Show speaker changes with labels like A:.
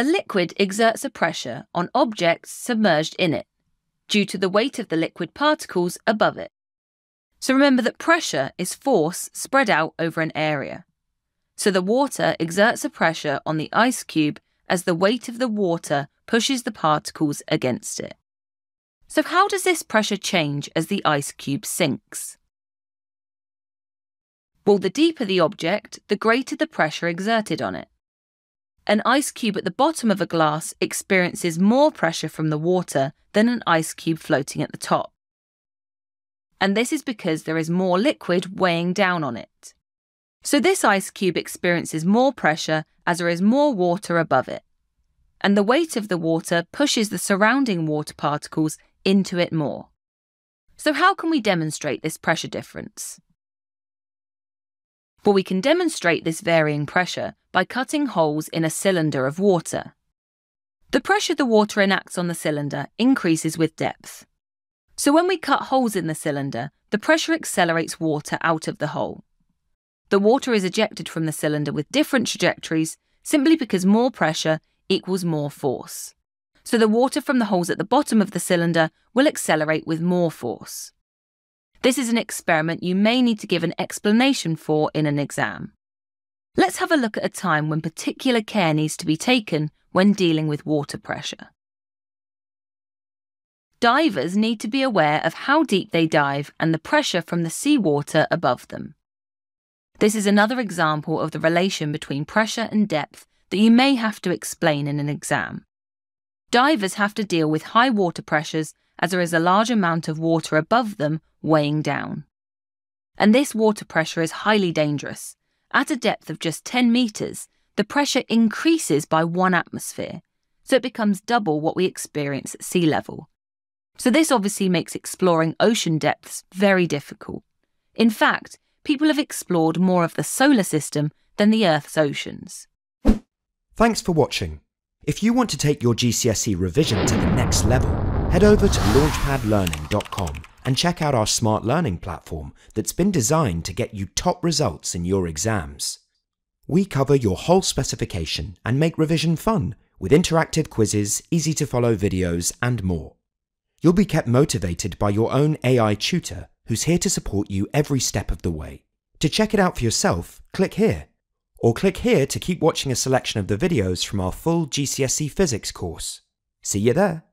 A: A liquid exerts a pressure on objects submerged in it due to the weight of the liquid particles above it. So remember that pressure is force spread out over an area. So the water exerts a pressure on the ice cube as the weight of the water pushes the particles against it. So, how does this pressure change as the ice cube sinks? Well, the deeper the object, the greater the pressure exerted on it. An ice cube at the bottom of a glass experiences more pressure from the water than an ice cube floating at the top. And this is because there is more liquid weighing down on it. So, this ice cube experiences more pressure as there is more water above it. And the weight of the water pushes the surrounding water particles into it more. So, how can we demonstrate this pressure difference? Well, we can demonstrate this varying pressure by cutting holes in a cylinder of water. The pressure the water enacts on the cylinder increases with depth. So, when we cut holes in the cylinder, the pressure accelerates water out of the hole. The water is ejected from the cylinder with different trajectories simply because more pressure equals more force so the water from the holes at the bottom of the cylinder will accelerate with more force. This is an experiment you may need to give an explanation for in an exam. Let's have a look at a time when particular care needs to be taken when dealing with water pressure. Divers need to be aware of how deep they dive and the pressure from the seawater above them. This is another example of the relation between pressure and depth that you may have to explain in an exam. Divers have to deal with high water pressures as there is a large amount of water above them weighing down. And this water pressure is highly dangerous. At a depth of just 10 metres, the pressure increases by one atmosphere, so it becomes double what we experience at sea level. So, this obviously makes exploring ocean depths very difficult. In fact, people have explored more of the solar system than the Earth's oceans.
B: Thanks for watching. If you want to take your GCSE revision to the next level, head over to launchpadlearning.com and check out our smart learning platform that's been designed to get you top results in your exams. We cover your whole specification and make revision fun with interactive quizzes, easy to follow videos, and more. You'll be kept motivated by your own AI tutor who's here to support you every step of the way. To check it out for yourself, click here or click here to keep watching a selection of the videos from our full GCSE Physics course. See you there!